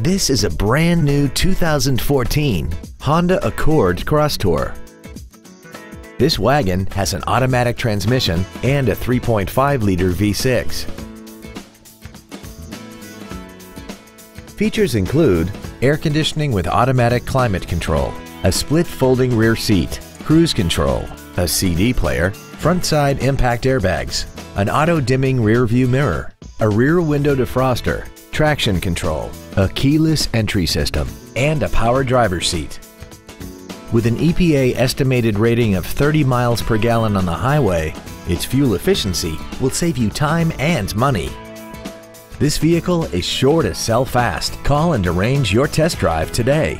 This is a brand new 2014 Honda Accord Crosstour. This wagon has an automatic transmission and a 3.5-liter V6. Features include air conditioning with automatic climate control, a split folding rear seat, cruise control, a CD player, front side impact airbags, an auto dimming rear view mirror, a rear window defroster, traction control, a keyless entry system, and a power driver's seat. With an EPA estimated rating of 30 miles per gallon on the highway, its fuel efficiency will save you time and money. This vehicle is sure to sell fast. Call and arrange your test drive today.